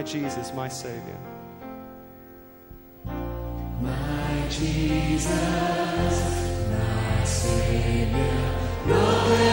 my Jesus, my Savior. My Jesus, my Savior, Lord,